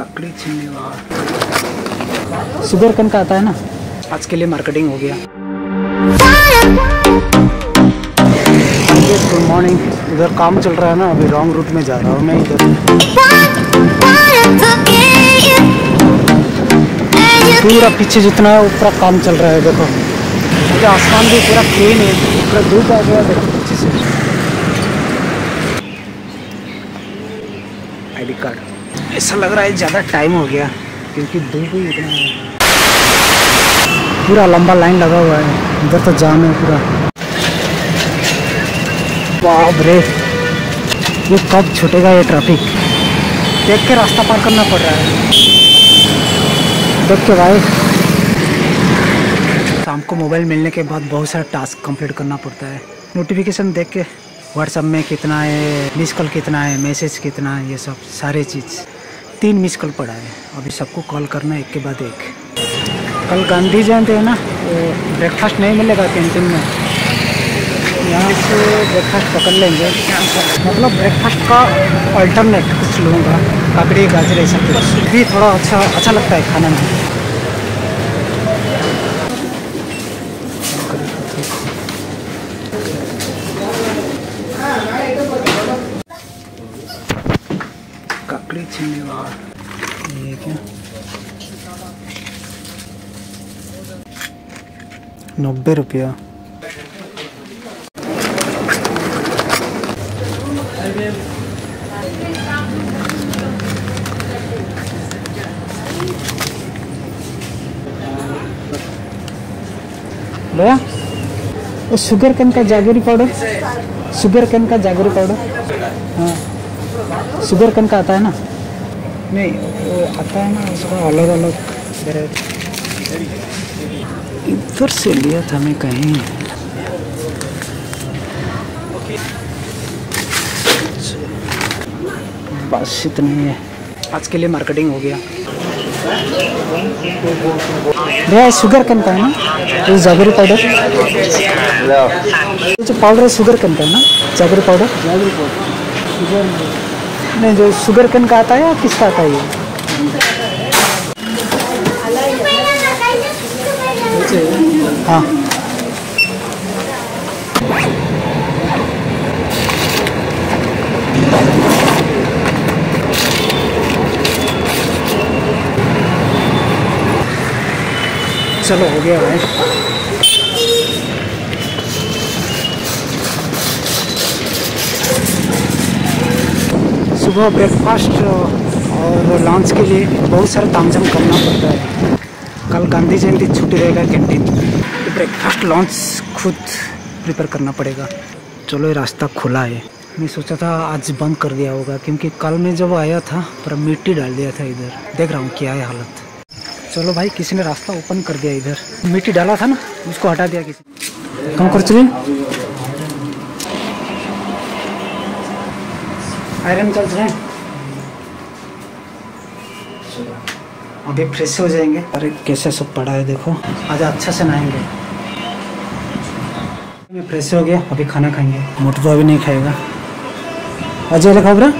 ककड़ी छीनने वाला शुगर कन का आता है ना? आज के लिए मार्केटिंग हो गया। गुड मॉर्निंग इधर काम चल रहा है ना अभी रॉन्ग रूट में जा रहा हूँ मैं इधर। पूरा पीछे जितना है पूरा काम चल रहा है देखो। मुझे आसमान भी पूरा क्लीन है पूरा धूप आ गया देखो पीछे से। आईडी कार्ड ऐसा लग रहा है ज़्यादा टाइम हो गया, क्योंकि धूप ही इतना है। पूरा लंबा लाइन लगा हुआ है, इधर तो जाम है पूरा। रे, ये कब छूटेगा ये ट्रैफ़िक देख के रास्ता पार करना पड़ रहा है। देख के भाई। शाम को मोबाइल मिलने के बाद बहुत सारा टास्क कंप्लीट करना पड़ता है। नोटिफिकेशन देख के व्हाट्सअप में कितना है मिस कॉल कितना है मैसेज कितना है, ये सब, सारे चीज़। तीन मिस कॉल पड़ा है। अभी सबको कॉल करना है, एक के बाद एक। कल गांधी जयंती है ना तो ब्रेकफास्ट नहीं मिलेगा कैंटीन में। यहाँ से ब्रेकफास्ट पकड़ लेंगे। मतलब ब्रेकफास्ट का अल्टरनेट कुछ लूँगा काकड़ी, गाजर, ऐसा कुछ। भी थोड़ा अच्छा अच्छा लगता है खाने में। काकड़ी छीनने वाला ये क्या? नब्बे रुपया। भैया शुगर कैन का जागरी पाउडर शुगर कैन का जागरी पाउडर हाँ। शुगर कैन का आता है ना? नहीं वो आता है ना उसका अलग अलग इधर से लिया था मैं कहीं। बस इतना ही। है आज के लिए मार्केटिंग हो गया। भैया शुगर कैन का है ना? ये जागरी पाउडर जो पाउडर है शुगर कैन का है ना? जागरी पाउडर जागरी पाउडर नहीं जो शुगर कैन का आता है या किसका आता है ये? हाँ। चलो, हो गया भाई। सुबह ब्रेकफास्ट और लंच के लिए बहुत सारा तामझाम करना पड़ता है। कल गांधी जयंती छुट्टी रहेगा कैंटीन तो ब्रेकफास्ट लंच खुद प्रिपेयर करना पड़ेगा। चलो ये रास्ता खुला है। मैं सोचा था आज बंद कर दिया होगा, क्योंकि कल मैं जब आया था, पर मिट्टी डाल दिया था इधर। देख रहा हूँ क्या है हालत। चलो भाई, किसी ने रास्ता ओपन कर दिया इधर। मिट्टी डाला था ना, उसको हटा दिया किसी कम कर चलिए। आयरन चल रहे हैं अभी फ्रेश हो जाएँगे। अरे कैसे सब पड़ा है देखो। आज अच्छा से नहाएँगे। मैं फ्रेश हो गया अभी खाना खाएँगे। मोटू तो अभी नहीं खाएगा। अजय ले खबरा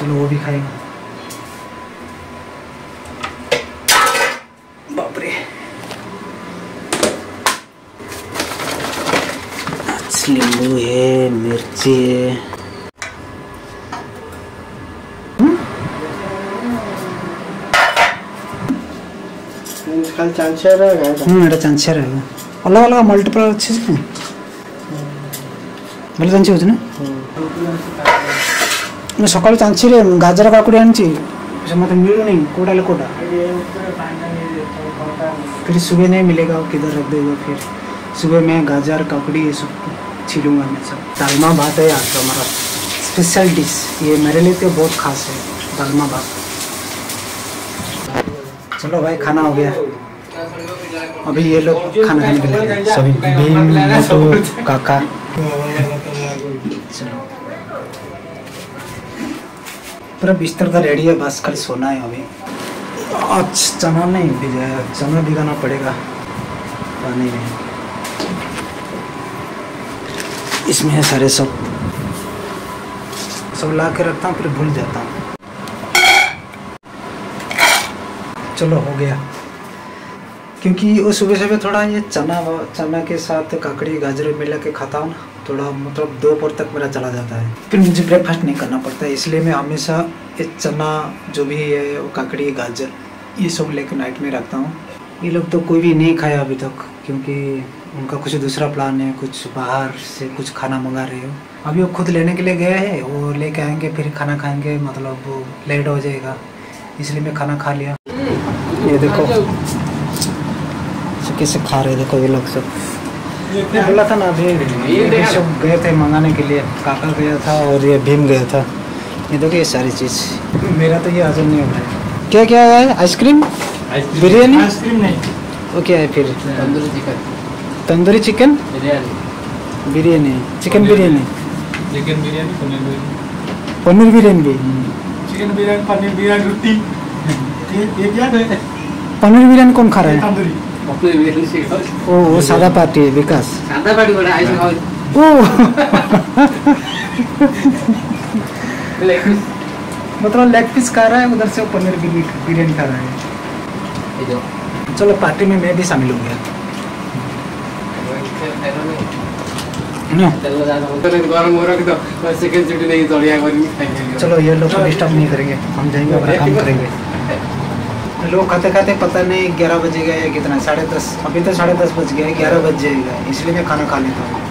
चलो वो भी खाएगा। बाप रे अच्छा, नींबू है मिर्ची है। खाली चांचर रहेगा হুম এটা চাঞ্চের ରହିବ ଅଲଗା ଅଲଗା ମଲ୍ଟିପଲ୍ ଅଛି ଯେ ଭଲ ଚାଞ୍ଚି ହେଉଛି ନା ମୁଁ ସକାଳୁ ଚାଞ୍ଚିରେ ଗାଜର କାକୁଡ଼ି ଆଣିଛି ସେ ମୋତେ ମିଳୁନି କେଉଁଟା ହେଲେ କେଉଁଟା फिर सुबह नहीं मिलेगा वो किधर रख देगा फिर सुबह मैं गाजर काकड़ी ये सब छीलूंगा मैं सब दालमा भात है आज का हमारा स्पेशल डिश ये मेरे लिए तो बहुत खास है दालमा भात चलो भाई, खाना हो गया। अभी ये लोग खाना खाने के लिए सभी भीम काका। चलो। पूरा बिस्तर का रेडी है, बस कल सोना है अभी। आज चना नहीं भिजाया चना भिगाना पड़ेगा। पानी में। इसमें है सारे सब। सब ला के रखता हूँ, फिर भूल जाता हूँ। चलो हो गया। क्योंकि वो सुबह सुबह थोड़ा ये चना चना के साथ काकड़ी, गाजर मिला के खाता हूँ ना, थोड़ा मतलब दोपहर तक मेरा चला जाता है। फिर मुझे ब्रेकफास्ट नहीं करना पड़ता है, इसलिए मैं हमेशा ये चना, जो भी है, वो काकड़ी, गाजर, ये सब लेकर नाइट में रखता हूँ। ये लोग तो कोई भी नहीं खाया अभी तक, क्योंकि उनका कुछ दूसरा प्लान है, कुछ बाहर से कुछ खाना मंगा रहे हो। अभी वो खुद लेने के लिए गए हैं, वो लेके आएँगे, फिर खाना खाएँगे मतलब लेट हो जाएगा, इसलिए मैं खाना खा लिया। देखो। सब कैसे खा रहे देखो ये लोग सब। मैं बोला था ना अभी ये सब गए थे मंगाने के लिए। काका गया था और ये भीम गया था। ये देखो ये सारी चीज़। मेरा तो ये हजम नहीं हो रहा है। क्या क्या है? आइसक्रीम? बिरयानी? आइसक्रीम नहीं। वो क्या है फिर? Tandoori chicken. Tandoori chicken? Biryani. Biryani. Chicken biryani. Chicken biryani paneer biryani. Paneer biryani भी। चिकन बिरयानी पनीर बिरयानी रोटी। ये ये क्या है? पनीर बिरयानी कौन खा रहा है? ओ वो सादा पार्टी है विकास। सादा पार्टी बड़ा आइस खाओ। ओ। लेकिन मतलब लेग पीस खा रहा है उधर से वो पनीर बिरयानी खा रहा है। ये जो। चलो पार्टी में मैं भी शामिल हो गया। हो तो चलो ये लोग को डिस्टर्ब नहीं करेंगे। हम जाएँगे अपना काम करेंगे। लोग खाते खाते पता नहीं ग्यारह बजे गए या कितना, साढ़े दस, अभी तो साढ़े दस बज गए, ग्यारह बज जाएगा, इसलिए मैं खाना खा लेता हूँ।